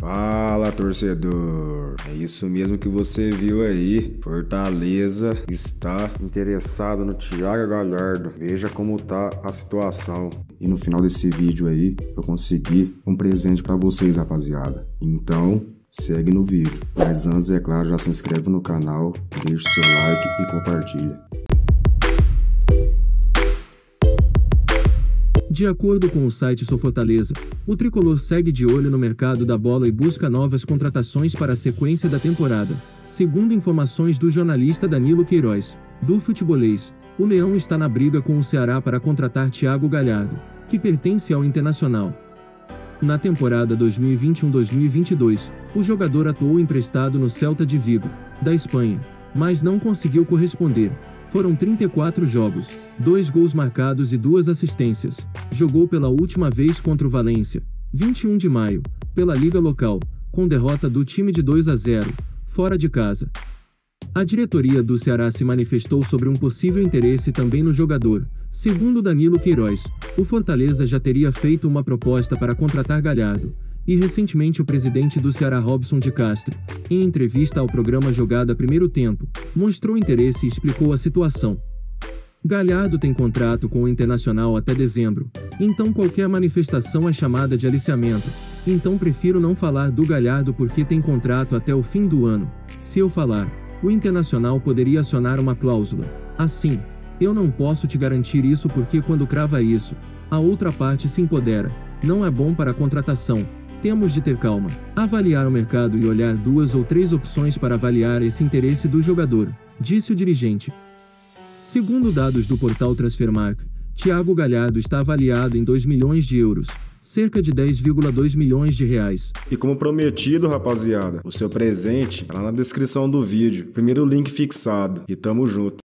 Fala torcedor, é isso mesmo que você viu aí. Fortaleza está interessado no Thiago Galhardo. Veja como tá a situação. E no final desse vídeo aí, eu consegui um presente para vocês, rapaziada. Então, segue no vídeo. Mas antes, é claro, já se inscreve no canal, deixa seu like e compartilha. De acordo com o site Sofortaleza, o tricolor segue de olho no mercado da bola e busca novas contratações para a sequência da temporada. Segundo informações do jornalista Danilo Queiroz, do Futebolês, o Leão está na briga com o Ceará para contratar Thiago Galhardo, que pertence ao Internacional. Na temporada 2021-2022, o jogador atuou emprestado no Celta de Vigo, da Espanha, mas não conseguiu corresponder. Foram 34 jogos, dois gols marcados e duas assistências. Jogou pela última vez contra o Valência, 21 de maio, pela liga local, com derrota do time de 2 a 0, fora de casa. A diretoria do Ceará se manifestou sobre um possível interesse também no jogador. Segundo Danilo Queiroz, o Fortaleza já teria feito uma proposta para contratar Galhardo, e recentemente o presidente do Ceará Robson de Castro, em entrevista ao programa Jogada Primeiro Tempo, mostrou interesse e explicou a situação. Galhardo tem contrato com o Internacional até dezembro, então qualquer manifestação é chamada de aliciamento. Então prefiro não falar do Galhardo porque tem contrato até o fim do ano. Se eu falar, o Internacional poderia acionar uma cláusula. Assim, eu não posso te garantir isso porque quando crava isso, a outra parte se empodera. Não é bom para a contratação, temos de ter calma, avaliar o mercado e olhar duas ou três opções para avaliar esse interesse do jogador, disse o dirigente. Segundo dados do portal Transfermarkt, Thiago Galhardo está avaliado em 2 milhões de euros, cerca de 10,2 milhões de reais. E como prometido, rapaziada, o seu presente tá lá na descrição do vídeo. Primeiro link fixado. E tamo junto.